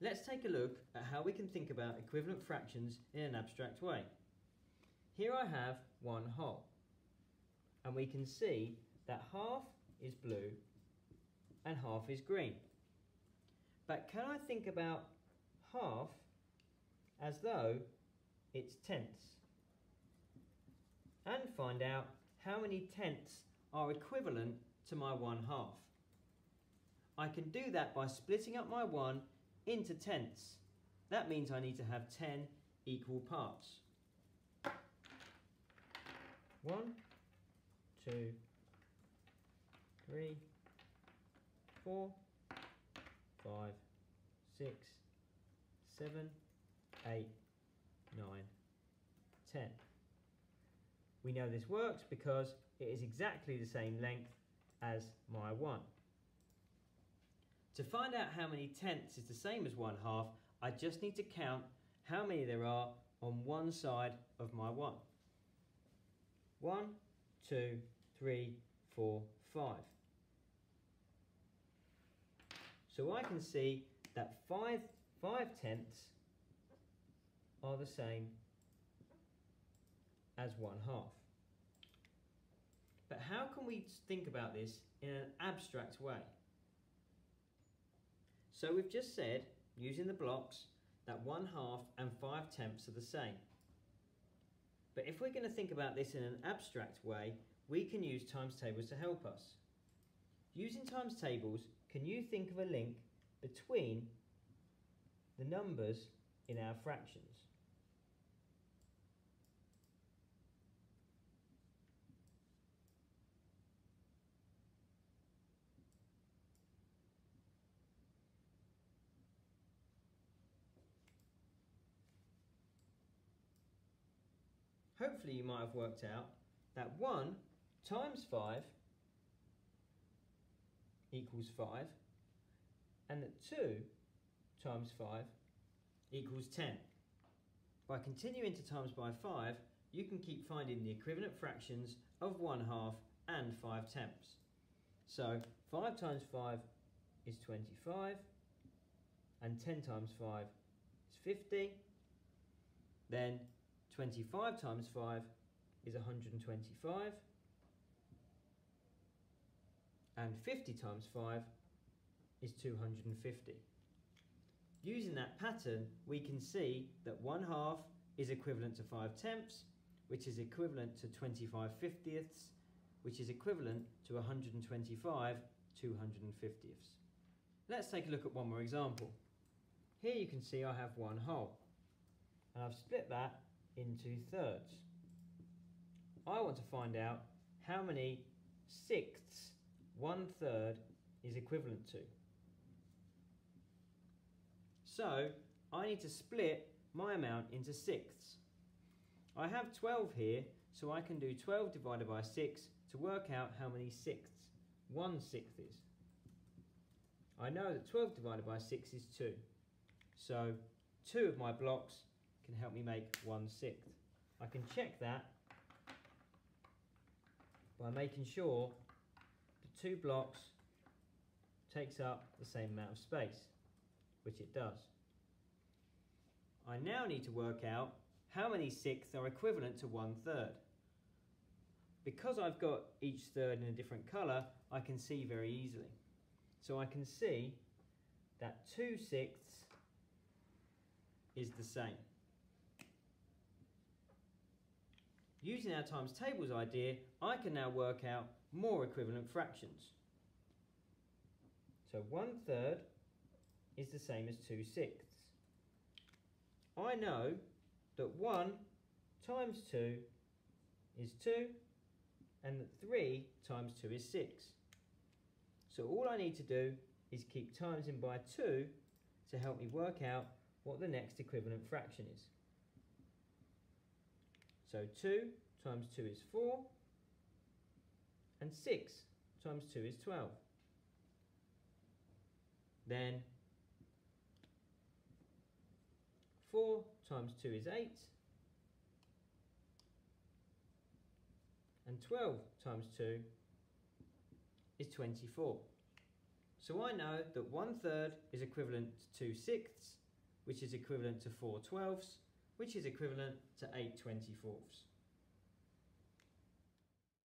Let's take a look at how we can think about equivalent fractions in an abstract way. Here I have one whole, and we can see that half is blue and half is green. But can I think about half as though it's tenths and find out how many tenths are equivalent to my one half? I can do that by splitting up my 1 into tenths. That means I need to have 10 equal parts. 1, 2, 3, 4, 5, 6, 7, 8, 9, 10. We know this works because it is exactly the same length as my 1. To find out how many tenths is the same as 1 half, I just need to count how many there are on one side of my 1. 1, 2, 3, 4, 5. So I can see that 5, 5 tenths are the same as 1 half. But how can we think about this in an abstract way? So we've just said, using the blocks, that 1 half and 5 tenths are the same. But if we're going to think about this in an abstract way, we can use times tables to help us. Using times tables, can you think of a link between the numbers in our fractions? Hopefully you might have worked out that 1 times 5 equals 5 and that 2 times 5 equals 10. By continuing to times by 5 you can keep finding the equivalent fractions of 1 half and 5 tenths. So 5 times 5 is 25 and 10 times 5 is 50. Then 25 times 5 is 125 and 50 times 5 is 250. Using that pattern we can see that 1 half is equivalent to 5 tenths which is equivalent to 25 fiftieths which is equivalent to 125 250ths. Let's take a look at one more example. Here you can see I have one whole and I've split that into thirds. I want to find out how many sixths one third is equivalent to. So I need to split my amount into sixths. I have 12 here, so I can do 12 divided by 6 to work out how many sixths one sixth is. I know that 12 divided by 6 is 2. So two of my blocks can help me make one sixth. I can check that by making sure the two blocks takes up the same amount of space, which it does. I now need to work out how many sixths are equivalent to one third. Because I've got each third in a different colour, I can see very easily. So I can see that 2 sixths is the same. Using our times tables idea, I can now work out more equivalent fractions. So one third is the same as two sixths. I know that one times two is two and that three times two is six. So all I need to do is keep times in by two to help me work out what the next equivalent fraction is. So 2 times 2 is 4, and 6 times 2 is 12. Then 4 times 2 is 8, and 12 times 2 is 24. So I know that one third is equivalent to two sixths, which is equivalent to four twelfths, which is equivalent to eight twenty fourths.